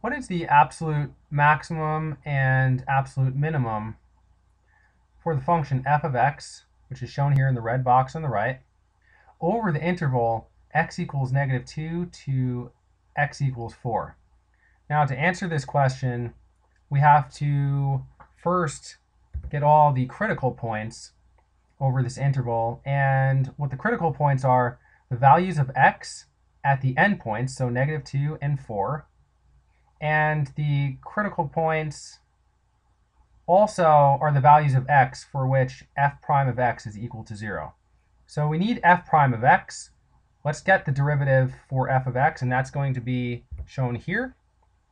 what is the absolute maximum and absolute minimum for the function f of x, which is shown here in the red box on the right, over the interval x equals negative 2 to x equals 4. Now to answer this question, we have to first get all the critical points over this interval. And what the critical points are, the values of x at the endpoints, so negative 2 and 4, and the critical points also are the values of x for which f prime of x is equal to 0. So we need f prime of x. Let's get the derivative for f of x, and that's going to be shown here.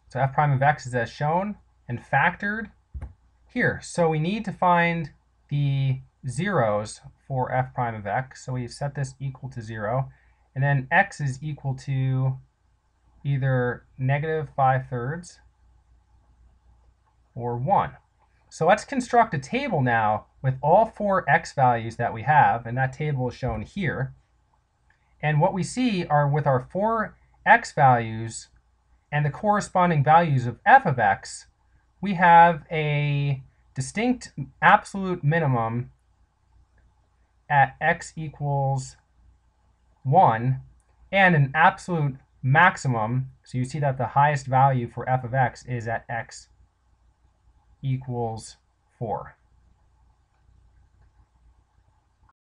So f prime of x is as shown and factored here. So we need to find the zeros for f prime of x. So we set this equal to 0. And then x is equal to either negative 5 thirds or 1. So let's construct a table now with all four x values that we have, and that table is shown here. And what we see are with our four x values and the corresponding values of f of x, we have a distinct absolute minimum at x equals 1 and an absolute maximum. So you see that the highest value for f of x is at x equals 4.